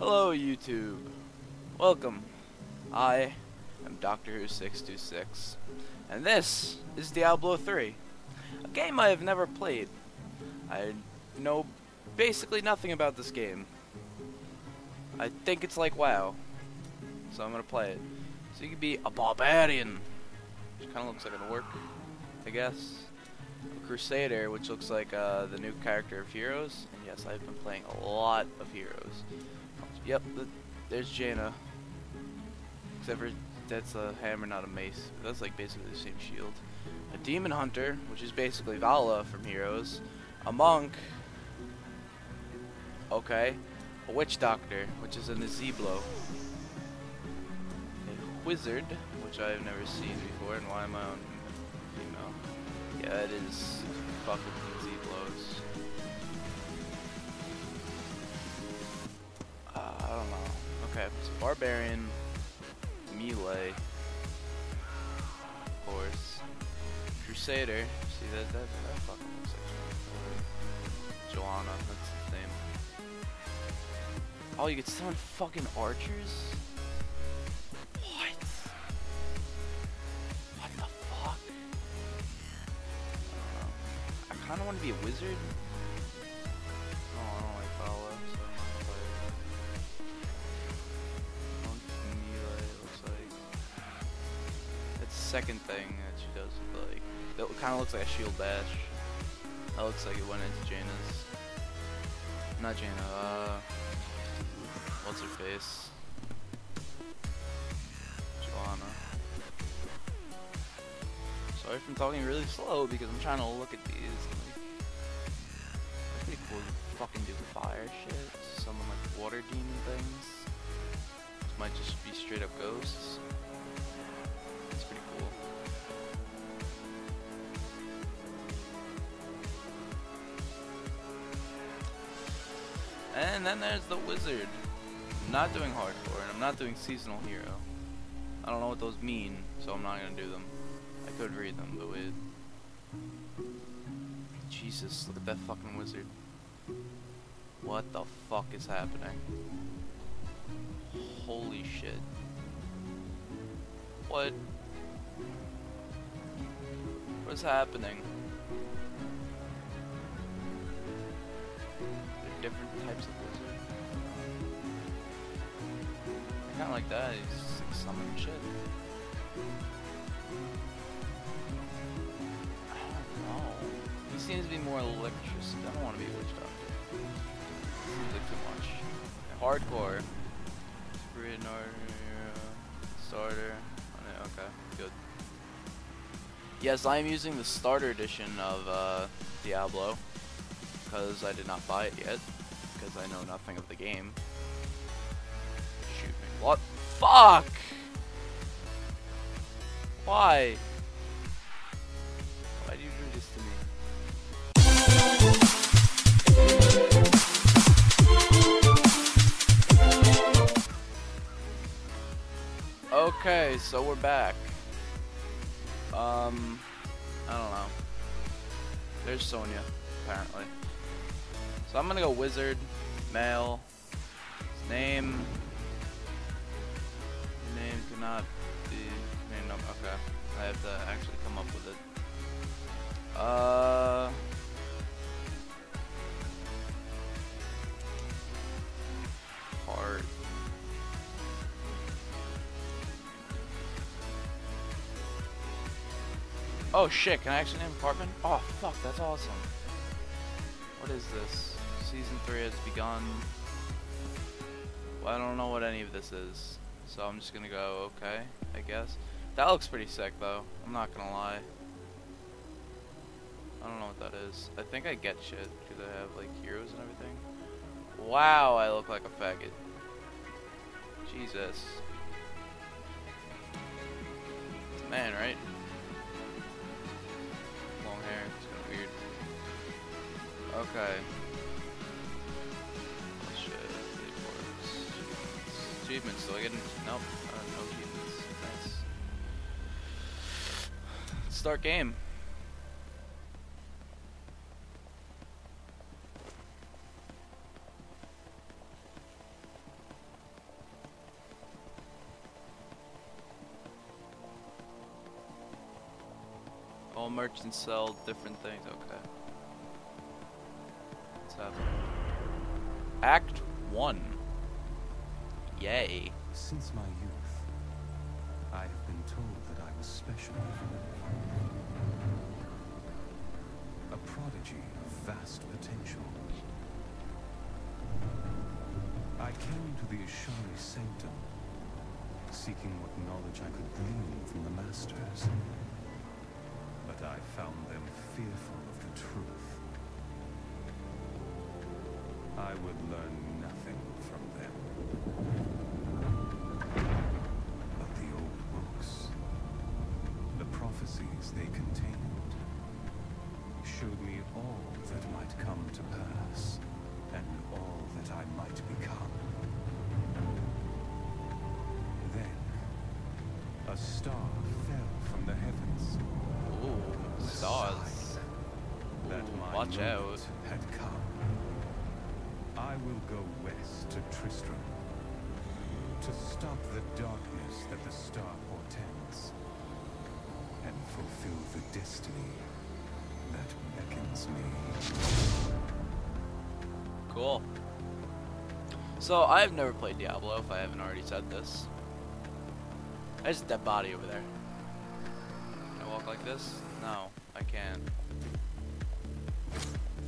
Hello YouTube. Welcome. I am Doctor Who 626 and this is Diablo 3. A game I have never played. I know basically nothing about this game. I think it's like WoW. So I'm gonna play it. So you can be a barbarian. Which kinda looks like an orc, I guess. A crusader, which looks like uh, the new character of Heroes. And yes, I've been playing a lot of Heroes. Yep, the, there's Jaina. Except for that's a hammer, not a mace. That's like basically the same shield. A demon hunter, which is basically Valla from Heroes. A monk. Okay. A witch doctor, which is a Nazeebo. A wizard, which I've never seen before, and why am I on female? Yeah, it is fucking Nazeebos. I don't know. Okay, so barbarian, melee, of course, crusader. See that that that fucking looks like Johanna. That's the name. Oh, you get summon fucking archers. What? What the fuck? I. I kind of want to be a wizard. Second thing that she does like that kind of looks like a shield bash. That looks like it went into Jaina's. Not Jaina. Uh, what's her face? Johanna. Sorry if I'm talking really slow because I'm trying to look at these. Like, it's pretty cool to fucking do fire shit. Summon like water demon things. This might just be straight up ghosts. And then there's the wizard. I'm not doing hardcore and I'm not doing seasonal hero. I don't know what those mean, so I'm not gonna do them. I could read them, but wait. Jesus, look at that fucking wizard. What the fuck is happening? Holy shit. What? What is happening? Different types of wizard. I kinda like that, he's like summoning shit. I don't know. He seems to be more electricity. I don't want to be a witch doctor. Seems like too much. Hardcore. Spirit starter. Oh, Okay, good. Yes, I am using the starter edition of uh, Diablo because I did not buy it yet because I know nothing of the game. Shoot me. What? Fuck! Why? Why do you do this to me? Okay, so we're back. Um, I don't know. There's Sonya, apparently. So I'm gonna go wizard, male, his name. Name cannot be named. Okay, I have to actually come up with it. Uh. Heart. Oh shit, can I actually name apartment? Oh fuck, that's awesome. What is this? Season 3 has begun. Well, I don't know what any of this is. So I'm just gonna go, okay, I guess. That looks pretty sick though, I'm not gonna lie. I don't know what that is. I think I get shit because I have like heroes and everything. Wow, I look like a faggot. Jesus. Man, right? Long hair, it's kind of weird. Okay. achievements, so I get Nope, uh, no achievements. Nice. Start game. All merchants sell different things. Okay. Let's have it. Act 1. Yay. Since my youth, I have been told that I was special. A prodigy of vast potential. I came to the Yshari Sanctum, seeking what knowledge I could glean from the Masters. But I found them fearful of the truth. I would learn they contained, showed me all that might come to pass, and all that I might become. Then, a star fell from the heavens. Ooh, stars. That Ooh, my watch out. had come. I will go west to Tristram to stop the darkness that the star portends fulfill the destiny that beckons me. Cool. So, I've never played Diablo, if I haven't already said this. There's a dead body over there. Can I walk like this? No, I can't.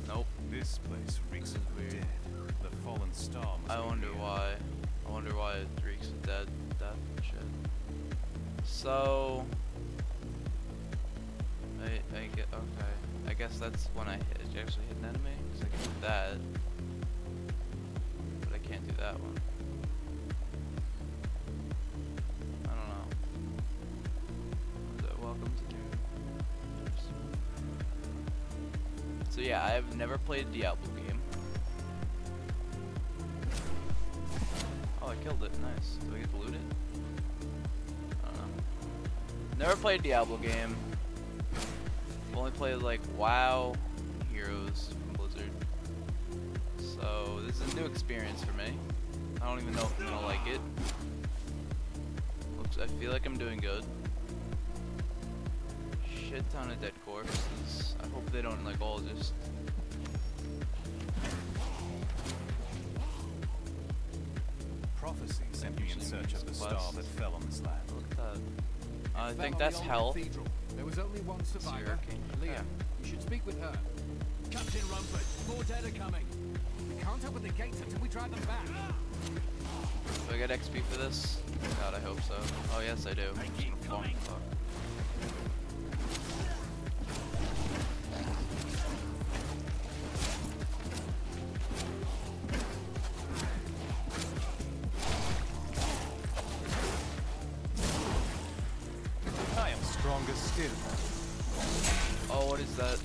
Nope. This place reeks of weird. dead. The fallen star must I wonder here. why. I wonder why it reeks of dead, death and shit. So, I, I get okay. I guess that's when I hit, actually hit an enemy. Cause I can do that, but I can't do that one. I don't know. Welcome to new? So yeah, I've never played a Diablo game. Oh, I killed it. Nice. Do I get to loot it? I don't know. Never played a Diablo game. I've only played like WoW, Heroes from Blizzard. So this is a new experience for me. I don't even know if I'm gonna like it. Looks. I feel like I'm doing good. Shit ton of dead corpses. I hope they don't like all just Prophecy sent me in search of the star that fell on this land. Look at that. I think that's hell. There was only one survivor. Leah. You should speak with her. Captain Rumford, more dead are coming. We can't open the gates until we drive them back. Do I get XP for this? God, I hope so. Oh yes, I do. That?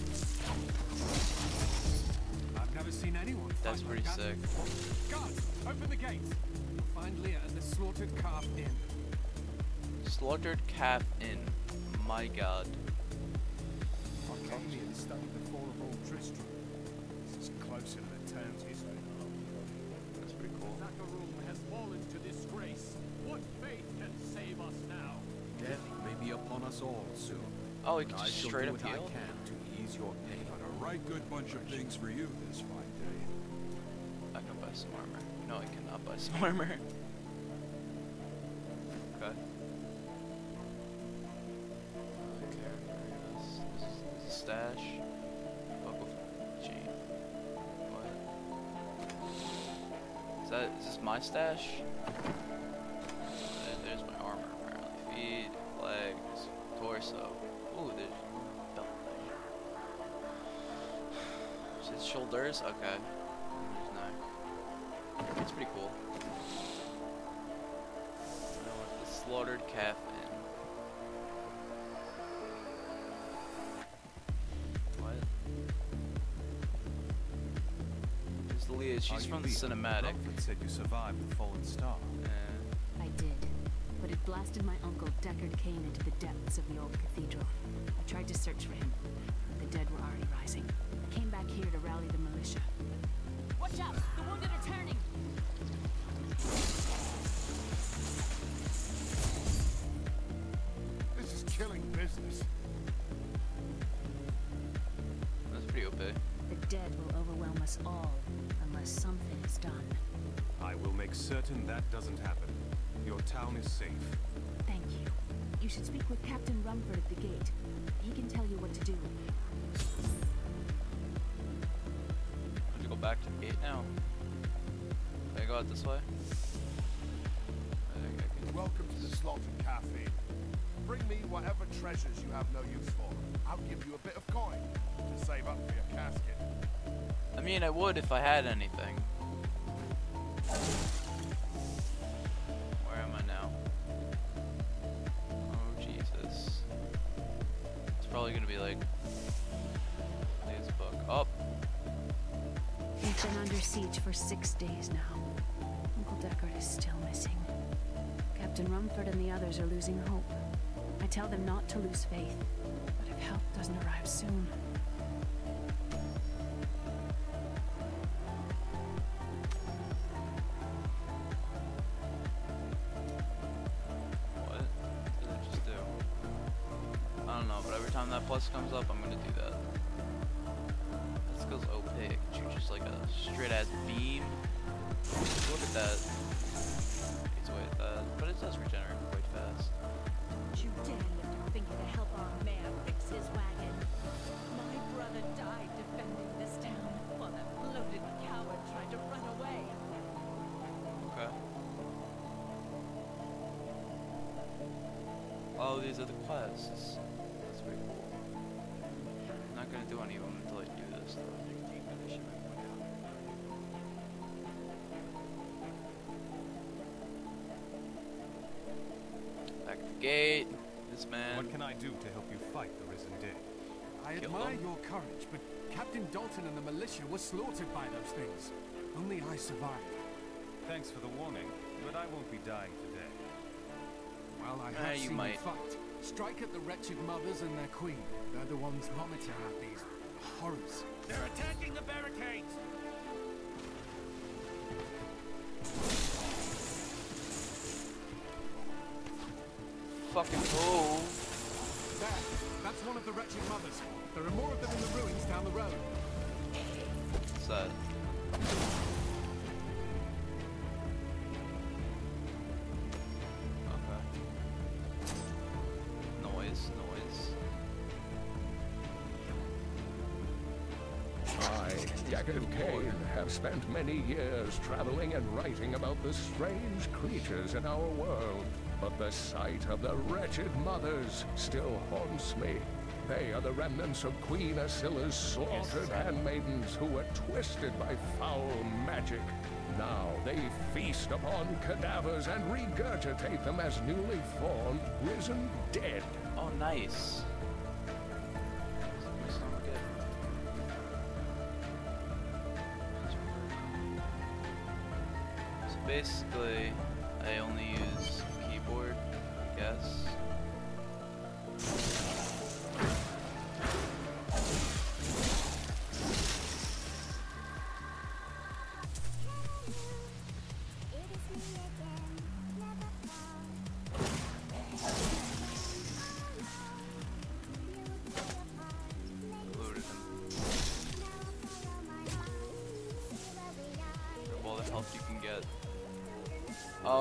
I've never seen anyone That's pretty like that. sick. Guards, open the gates. Find Leah at the Slaughtered Calf Inn. Slaughtered Calf Inn. My god. I came here to study the fall of Old Tristram. This is closer to the town's history. That's pretty cool. Nakarum has fallen to disgrace. What faith can save us now? Death may be upon us all soon. Oh, he can just straight up what I can to ease your pain. Got a right good bunch of things for you this fine day. I can buy some armor. No, I cannot buy some armor. Okay. Okay, this is, a stash. Buckle chain. What? Is that, is this my stash? Shoulders? Okay. And There's neck. That's pretty cool. I want the slaughtered calf Inn. What? Who's Leah? She's from the cinematic. Rumford said you survived the fallen star. Eh, I did, but it blasted my uncle Deckard Cain into the depths of the old cathedral. I tried to search for him. But the dead were already rising. Came back here to rally the militia. Watch out! The wounded are turning! This is killing business. That's pretty OP. The dead will overwhelm us all, unless something is done. I will make certain that doesn't happen. Your town is safe. Thank you. You should speak with Captain Rumford at the gate. He can tell you what to do. I'm gonna go back to the gate now. Can I go out this way? I think I can. Welcome to the Slaughtered Cafe. Bring me whatever treasures you have no use for. I'll give you a bit of coin to save up for your casket. I mean, I would if I had anything. Where am I now? Oh, Jesus. It's probably gonna be like been under siege for six days now. Uncle Deckard is still missing. Captain Rumford and the others are losing hope. I tell them not to lose faith, but if help doesn't arrive soon, what did I just do? I don't know, but every time that plus comes up, I'm gonna do that. That skill's OP. It can shoot just like a straight ass beam. Look at that. It's away at uh, that, but it does regenerate quite fast. Don't you dare lift a finger to help our mayor fix his wagon. My brother died defending this town while that bloated coward tried to run away. Okay. Oh, these are the quests. That's pretty cool. I'm not gonna do any of them Back the gate. This man. What can I do to help you fight the Risen Dead? I Kill admire them. your courage, but Captain Daltyn and the militia were slaughtered by those things. Only I survived. Thanks for the warning, but I won't be dying today. Well, I Ah, have you seen might. you fight. Strike at the wretched mothers and their queen. They're the ones vomiting at these horrors. They're attacking the barricades! Fucking move. There! That's one of the wretched mothers. There are more of them in the ruins down the road. What's Cain, have spent many years traveling and writing about the strange creatures in our world. But the sight of the wretched mothers still haunts me. They are the remnants of Queen Asylla's slaughtered handmaidens who were twisted by foul magic. Now they feast upon cadavers and regurgitate them as newly formed, risen dead. Oh, nice. Basically,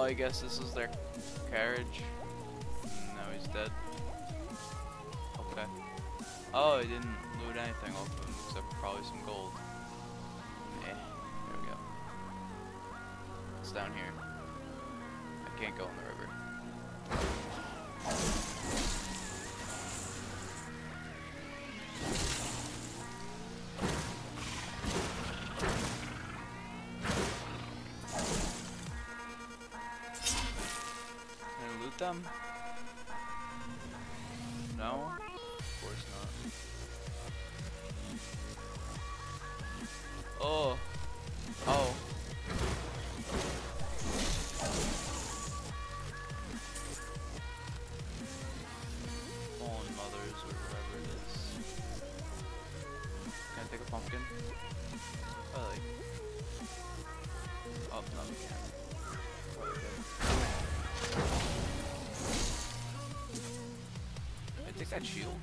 I guess this is their carriage. Now he's dead. Okay. Oh, I didn't loot anything off of him except probably some gold. Eh, there we go. It's down here. I can't go that shield?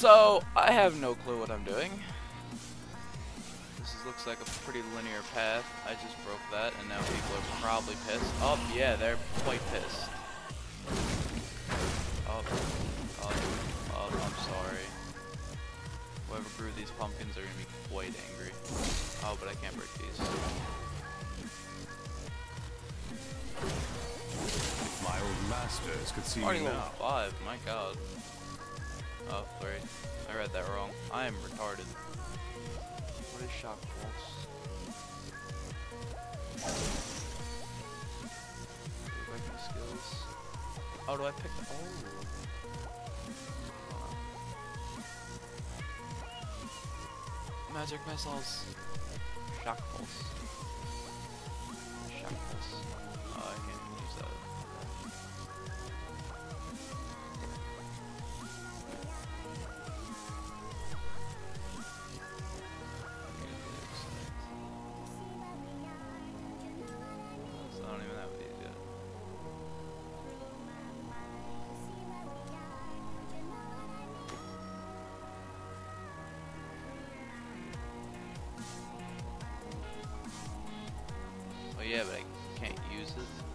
So, I have no clue what I'm doing. This is, looks like a pretty linear path. I just broke that, and now people are probably pissed. Oh, yeah, they're quite pissed. Oh, oh, oh, I'm sorry. Whoever grew these pumpkins are gonna be quite angry. Oh, but I can't break these. My old masters could see Already me level now. 5, my god. Oh, three. I read that wrong. I am retarded. What is shock pulse? Do I pick my skills? Oh, do I pick the- oh. Magic missiles. Shock pulse. Shock pulse. Oh, I can't yeah, but I can't use it.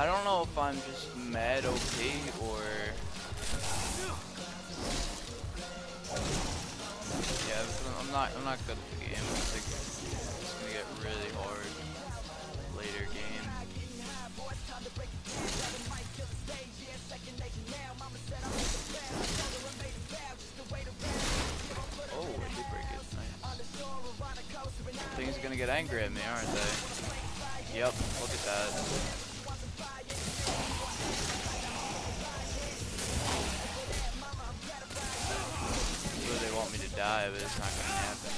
I don't know if I'm just mad OP or yeah, I'm- not I'm not good at the game. I think it's gonna get really hard later game. Oh, I did break it. Nice. Things are gonna get angry at me, aren't they? Yep, look at that. To die, but it's not gonna happen.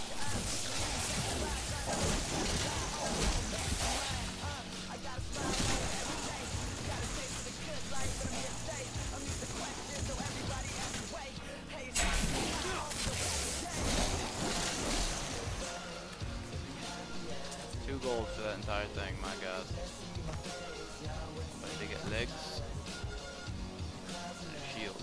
Two gold for that entire thing, my god. But they get legs and a shield.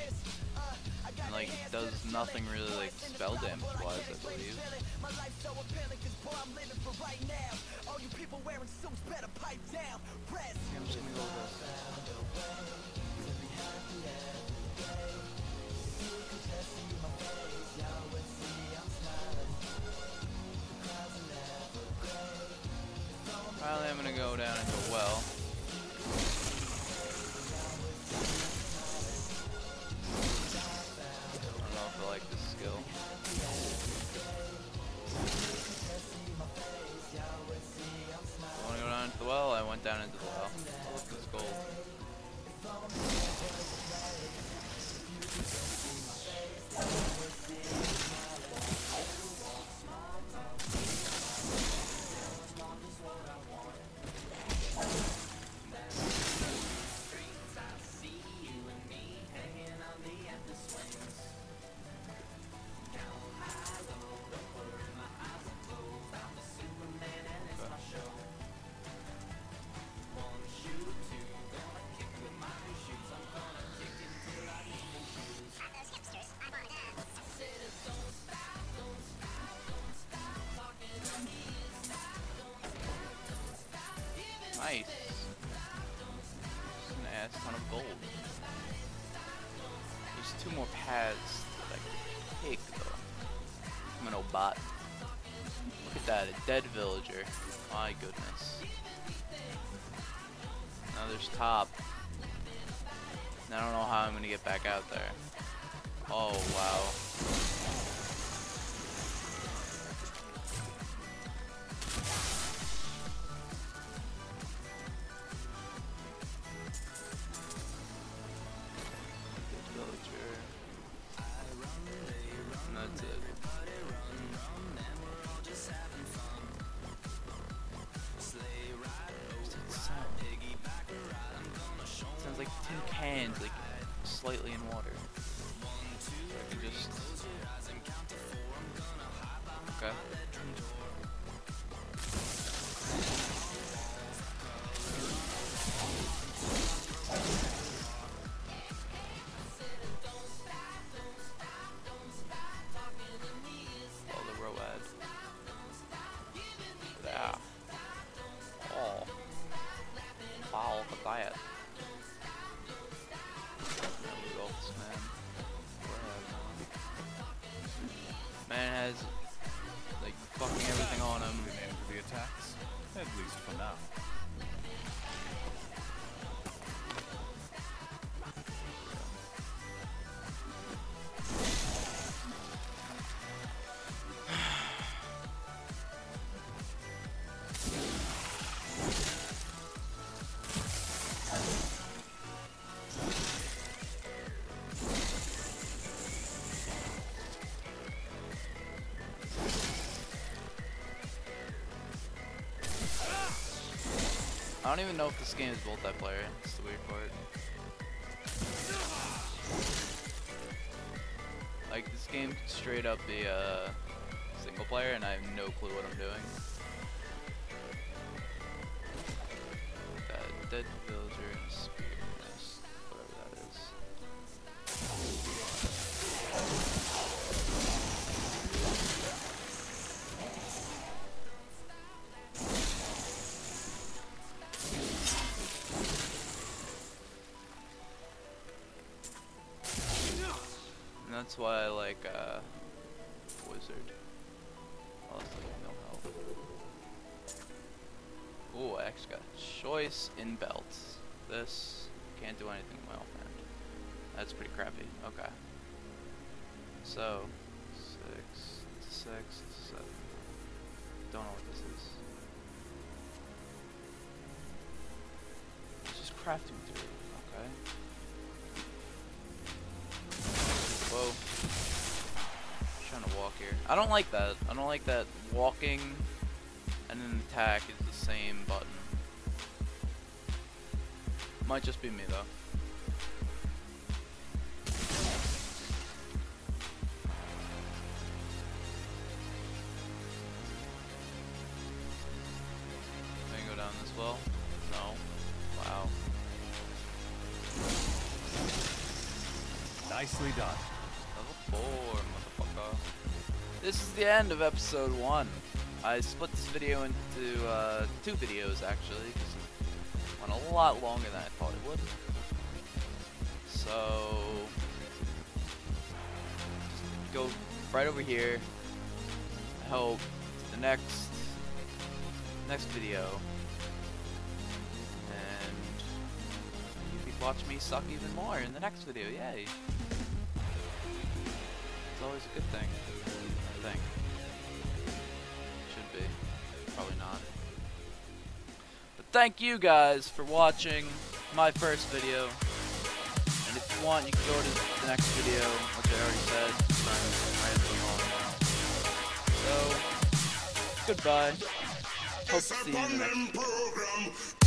And like does nothing really like spell damage wise, I believe. Finally, I'm gonna go down into well. Well, I Nice. An ass ton of gold. There's two more paths that I can take though. I'm an old bot. Look at that, a dead villager. My goodness. Now there's top. I don't know how I'm gonna get back out there. Oh wow. Cans, like slightly in water. Don't even know if this game is multiplayer. It's the weird part. Like this game straight up be uh, single player, and I have no clue what I'm doing. That's why I like uh, Wizard. Also, no help. Ooh, I actually got choice in belts. This can't do anything with my offhand. That's pretty crappy. Okay. So, six, six, seven. Don't know what this is. It's just crafting material. I don't like that. I don't like that walking and then attack is the same button. Might just be me though. Can I go down this well? No. Wow. Nicely done. The end of episode 1. I split this video into uh, two videos actually, because it went a lot longer than I thought it would. So, just go right over here. I hope the next next video, and you can watch me suck even more in the next video. Yay! It's always a good thing, think. Should be. Probably not. But thank you guys for watching my first video. And if you want, you can go to the next video, which I already said. So, goodbye. Hope to see you in the next